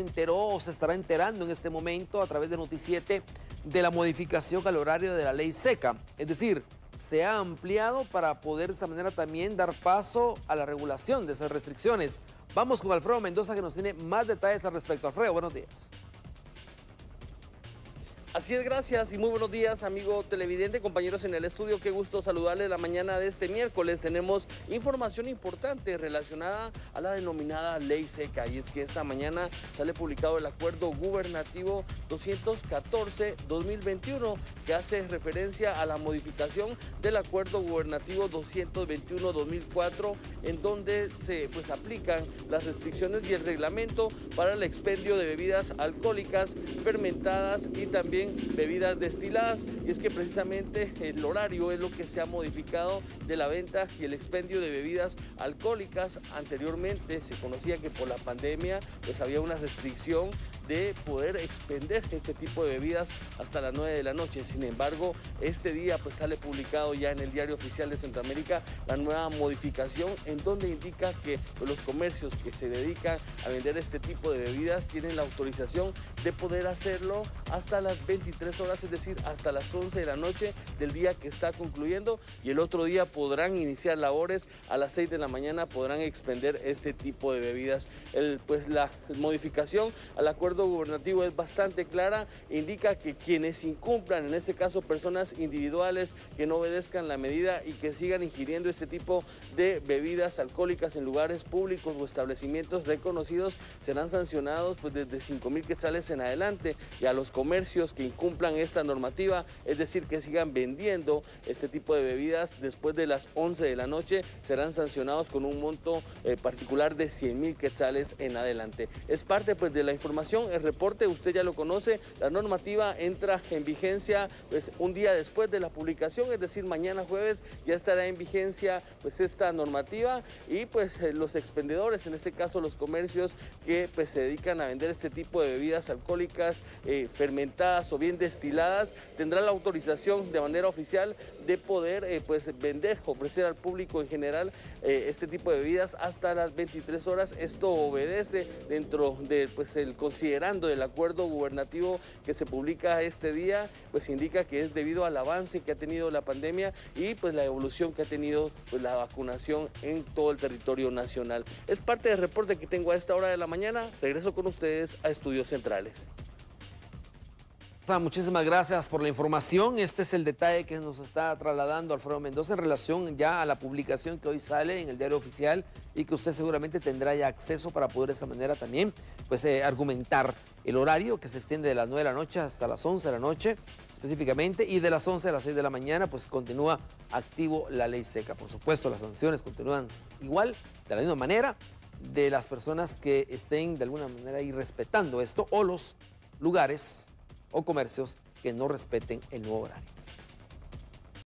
enteró o se estará enterando en este momento a través de Noticiete de la modificación al horario de la ley seca. Es decir, se ha ampliado para poder de esa manera también dar paso a la regulación de esas restricciones. Vamos con Alfredo Mendoza que nos tiene más detalles al respecto. Alfredo, buenos días. Así es, gracias y muy buenos días, amigo televidente, compañeros en el estudio. Qué gusto saludarles la mañana de este miércoles. Tenemos información importante relacionada a la denominada ley seca. Y es que esta mañana sale publicado el acuerdo gubernativo 214-2021 que hace referencia a la modificación del acuerdo gubernativo 221-2004 en donde se pues, aplican las restricciones y el reglamento para el expendio de bebidas alcohólicas fermentadas y también bebidas destiladas y es que precisamente el horario es lo que se ha modificado de la venta y el expendio de bebidas alcohólicas. Anteriormente se conocía que por la pandemia pues había una restricción de poder expender este tipo de bebidas hasta las 9 de la noche. Sin embargo, este día pues sale publicado ya en el diario oficial de Centroamérica la nueva modificación en donde indica que los comercios que se dedican a vender este tipo de bebidas tienen la autorización de poder hacerlo hasta las 23 horas, es decir, hasta las 11 de la noche del día que está concluyendo y el otro día podrán iniciar labores a las 6 de la mañana podrán expender este tipo de bebidas. El, pues la modificación al acuerdo gubernativo es bastante clara, indica que quienes incumplan, en este caso personas individuales que no obedezcan la medida y que sigan ingiriendo este tipo de bebidas alcohólicas en lugares públicos o establecimientos reconocidos, serán sancionados pues, desde 5 mil quetzales en adelante y a los comercios que incumplan esta normativa, es decir, que sigan vendiendo este tipo de bebidas después de las 11 de la noche, serán sancionados con un monto eh, particular de 100 mil quetzales en adelante. Es parte pues de la información el reporte, usted ya lo conoce, la normativa entra en vigencia pues, un día después de la publicación, es decir, mañana jueves ya estará en vigencia pues, esta normativa y pues eh, los expendedores, en este caso los comercios que pues, se dedican a vender este tipo de bebidas alcohólicas eh, fermentadas o bien destiladas, tendrán la autorización de manera oficial de poder eh, pues, vender, ofrecer al público en general este tipo de bebidas hasta las 23 horas. Esto obedece dentro del pues, el del acuerdo gubernativo que se publica este día, pues indica que es debido al avance que ha tenido la pandemia y pues la evolución que ha tenido pues, la vacunación en todo el territorio nacional. Es parte del reporte que tengo a esta hora de la mañana. Regreso con ustedes a Estudios Centrales. Muchísimas gracias por la información. Este es el detalle que nos está trasladando Alfredo Mendoza en relación ya a la publicación que hoy sale en el diario oficial y que usted seguramente tendrá ya acceso para poder de esta manera también pues, eh, argumentar el horario que se extiende de las 9 de la noche hasta las 11 de la noche específicamente y de las 11 a las 6 de la mañana pues continúa activo la ley seca. Por supuesto las sanciones continúan igual, de la misma manera, de las personas que estén de alguna manera irrespetando esto o los lugares o comercios que no respeten el nuevo horario.